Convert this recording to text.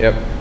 Yep.